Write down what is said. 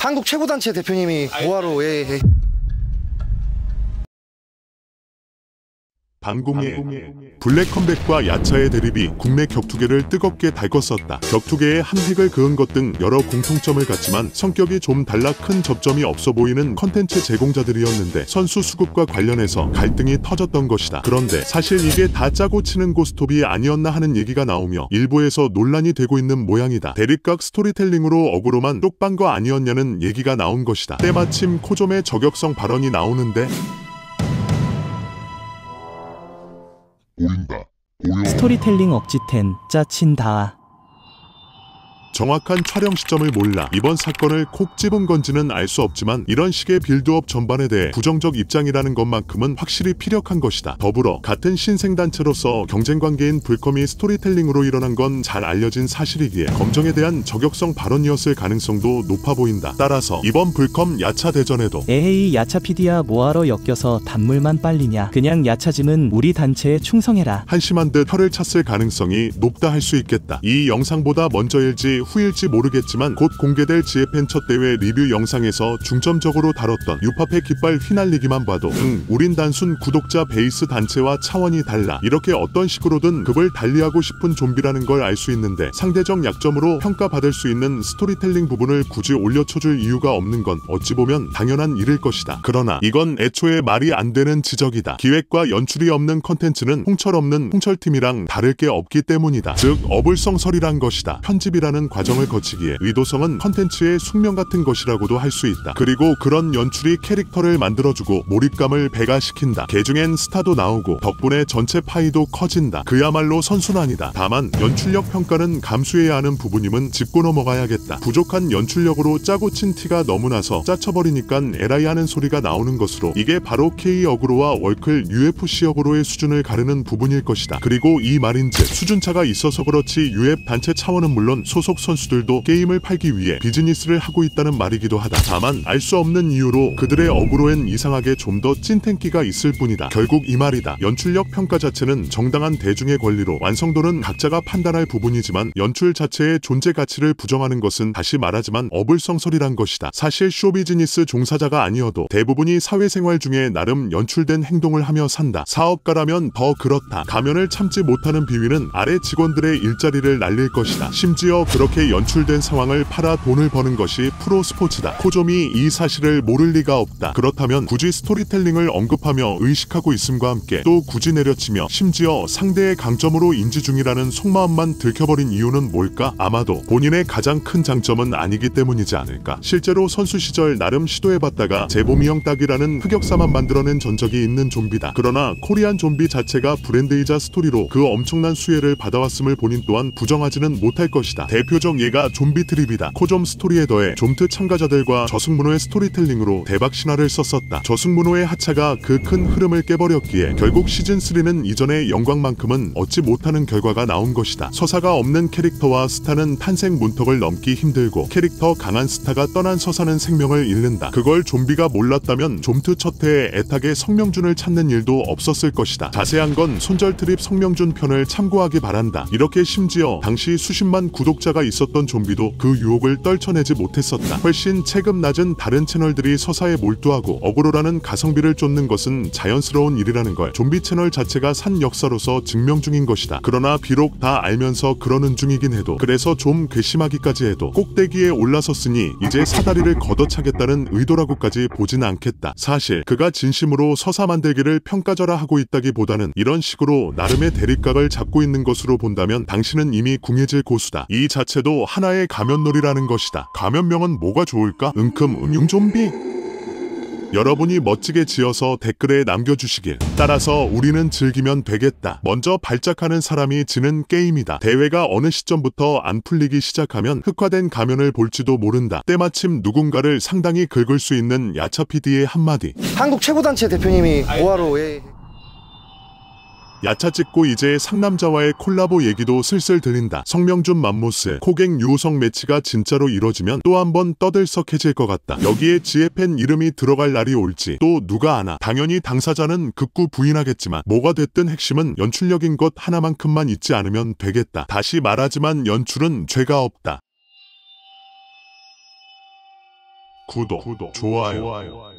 한국 최고 단체 대표님이 뭐하러 예, 예. 방공의 블랙컴뱃과 야차의 대립이 국내 격투계를 뜨겁게 달궜었다. 격투계의 한 획을 그은 것 등 여러 공통점을 갖지만 성격이 좀 달라 큰 접점이 없어 보이는 컨텐츠 제공자들이었는데 선수 수급과 관련해서 갈등이 터졌던 것이다. 그런데 사실 이게 다 짜고 치는 고스톱이 아니었나 하는 얘기가 나오며 일부에서 논란이 되고 있는 모양이다. 대립각 스토리텔링으로 어그로만 쪽 빤 거 아니었냐는 얘기가 나온 것이다. 때마침 코좀의 저격성 발언이 나오는데 보여. 스토리텔링 억지텐 짜친다. 정확한 촬영 시점을 몰라 이번 사건을 콕 집은 건지는 알 수 없지만 이런 식의 빌드업 전반에 대해 부정적 입장이라는 것만큼은 확실히 피력한 것이다. 더불어 같은 신생단체로서 경쟁 관계인 블컴이 스토리텔링으로 일어난 건 잘 알려진 사실이기에 검정에 대한 저격성 발언이었을 가능성도 높아 보인다. 따라서 이번 블컴 야차 대전에도 에헤이 야차 PD야 뭐하러 엮여서 단물만 빨리냐. 그냥 야차짐은 우리 단체에 충성해라. 한심한 듯 혀를 찼을 가능성이 높다 할 수 있겠다. 이 영상보다 먼저일지 후일지 모르겠지만 곧 공개될 ZFN 첫 대회 리뷰 영상에서 중점적으로 다뤘던 유파페 깃발 휘날리기만 봐도 응 우린 단순 구독자 베이스 단체와 차원이 달라 이렇게 어떤 식으로든 급을 달리하고 싶은 좀비라는 걸 알 수 있는데 상대적 약점으로 평가받을 수 있는 스토리텔링 부분을 굳이 올려쳐줄 이유가 없는 건 어찌 보면 당연한 일일 것이다. 그러나 이건 애초에 말이 안 되는 지적이다. 기획과 연출이 없는 컨텐츠는 홍철 없는 홍철팀이랑 다를 게 없기 때문이다. 즉 어불성설이란 것이다. 편집이라는 과정을 거치기에 의도성은 컨텐츠의 숙명 같은 것이라고도 할 수 있다. 그리고 그런 연출이 캐릭터를 만들어주고 몰입감을 배가시킨다. 개중엔 스타도 나오고 덕분에 전체 파이도 커진다. 그야말로 선순환이다. 다만 연출력 평가는 감수해야 하는 부분임은 짚고 넘어가야겠다. 부족한 연출력으로 짜고 친 티가 너무 나서 짜쳐버리니깐 에라이 하는 소리가 나오는 것으로 이게 바로 K 어그로와 월클 UFC 어그로의 수준을 가르는 부분일 것이다. 그리고 이 말인즉 수준차가 있어서 그렇지 UF 단체 차원은 물론 소속 선수들도 게임을 팔기 위해 비즈니스를 하고 있다는 말이기도 하다. 다만 알 수 없는 이유로 그들의 어그로엔 이상하게 좀 더 찐텐기가 있을 뿐이다. 결국 이 말이다. 연출력 평가 자체는 정당한 대중의 권리로 완성도는 각자가 판단할 부분이지만 연출 자체의 존재 가치를 부정하는 것은 다시 말하지만 어불성설이란 것이다. 사실 쇼비즈니스 종사자가 아니어도 대부분이 사회생활 중에 나름 연출된 행동을 하며 산다. 사업가라면 더 그렇다. 가면을 참지 못하는 비위는 아래 직원들의 일자리를 날릴 것이다. 심지어 그렇게 연출된 상황을 팔아 돈을 버는 것이 프로 스포츠다. 코좀이 이 사실을 모를 리가 없다. 그렇다면 굳이 스토리텔링을 언급하며 의식하고 있음과 함께 또 굳이 내려치며 심지어 상대의 강점으로 인지 중이라는 속마음만 들켜버린 이유는 뭘까? 아마도 본인의 가장 큰 장점은 아니기 때문이지 않을까. 실제로 선수 시절 나름 시도해봤다가 재보미형 딱이라는 흑역사만 만들어낸 전적이 있는 좀비다. 그러나 코리안 좀비 자체가 브랜드이자 스토리로 그 엄청난 수혜를 받아왔음을 본인 또한 부정하지는 못할 것이다. 대표 적 예가 좀비 트립이다. 코좀 스토리에 더해 좀트 참가자들과 저승문호의 스토리텔링으로 대박 신화를 썼었다. 저승문호의 하차가 그 큰 흐름을 깨버렸기에 결국 시즌3는 이전의 영광만큼은 얻지 못하는 결과가 나온 것이다. 서사가 없는 캐릭터와 스타는 탄생 문턱을 넘기 힘들고 캐릭터 강한 스타가 떠난 서사는 생명을 잃는다. 그걸 좀비가 몰랐다면 좀트 첫 해에 애타게 성명준을 찾는 일도 없었을 것이다. 자세한 건 손절 트립 성명준 편을 참고하기 바란다. 이렇게 심지어 당시 수십만 구독자가 있었던 좀비도 그 유혹을 떨쳐내지 못했었다. 훨씬 체급 낮은 다른 채널들이 서사에 몰두하고 어그로라는 가성비를 쫓는 것은 자연스러운 일이라는 걸 좀비 채널 자체가 산 역사로서 증명 중인 것이다. 그러나 비록 다 알면서 그러는 중이긴 해도 그래서 좀 괘씸하기까지 해도 꼭대기에 올라섰으니 이제 사다리를 걷어차겠다는 의도라고까지 보진 않겠다. 사실 그가 진심으로 서사 만들기를 평가절하 하고 있다기보다는 이런 식으로 나름의 대립각을 잡고 있는 것으로 본다면 당신은 이미 궁해질 고수다. 이 자체 도 하나의 가면놀이라는 것이다. 가면명은 뭐가 좋을까? 은큼 은융 좀비? 여러분이 멋지게 지어서 댓글에 남겨주시길. 따라서 우리는 즐기면 되겠다. 먼저 발작하는 사람이 지는 게임이다. 대회가 어느 시점부터 안 풀리기 시작하면 흑화된 가면을 볼지도 모른다. 때마침 누군가를 상당히 긁을 수 있는 야차 PD의 한마디. 한국 최고 단체 대표님이 뭐하러 예. 야차 찍고 이제 상남자와의 콜라보 얘기도 슬슬 들린다. 성명준 맘모스, 코갱 유호성 매치가 진짜로 이뤄지면 또 한 번 떠들썩해질 것 같다. 여기에 지혜팬 이름이 들어갈 날이 올지 또 누가 아나. 당연히 당사자는 극구 부인하겠지만 뭐가 됐든 핵심은 연출력인 것 하나만큼만 잊지 않으면 되겠다. 다시 말하지만 연출은 죄가 없다. 구독, 좋아요.